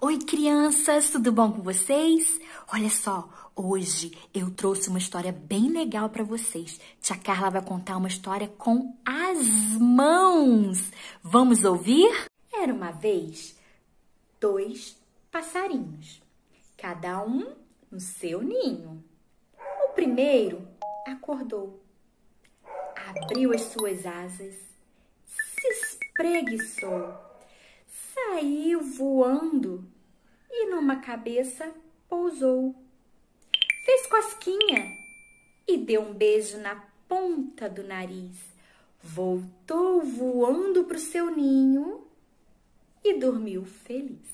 Oi, crianças, tudo bom com vocês? Olha só, hoje eu trouxe uma história bem legal para vocês. Tia Carla vai contar uma história com as mãos. Vamos ouvir? Era uma vez dois passarinhos, cada um no seu ninho. O primeiro acordou, abriu as suas asas, se espreguiçou saiu voando e numa cabeça pousou. Fez cosquinha e deu um beijo na ponta do nariz. Voltou voando para o seu ninho e dormiu feliz.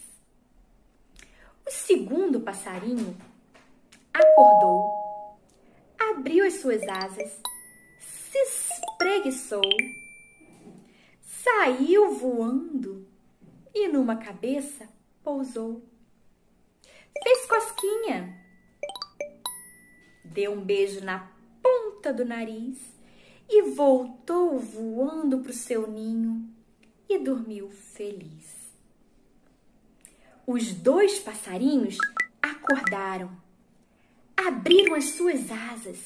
O segundo passarinho acordou, abriu as suas asas, se espreguiçou, saiu voando e numa cabeça pousou. Fez cosquinha, deu um beijo na ponta do nariz e voltou voando para o seu ninho e dormiu feliz. Os dois passarinhos acordaram, abriram as suas asas,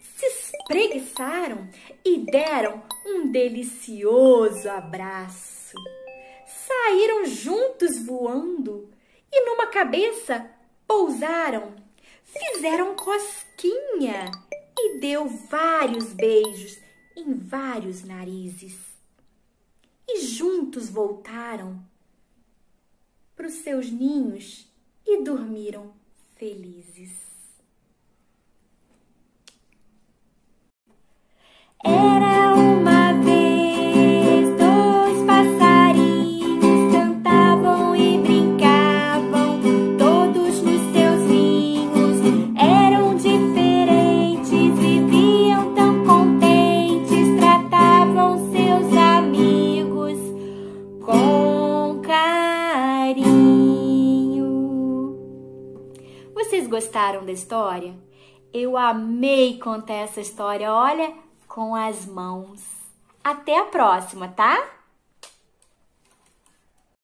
se espreguiçaram e deram um delicioso abraço juntos voando e numa cabeça pousaram, fizeram cosquinha e deu vários beijos em vários narizes. E juntos voltaram para os seus ninhos e dormiram felizes. Era Vocês gostaram da história? Eu amei contar essa história, olha, com as mãos. Até a próxima, tá?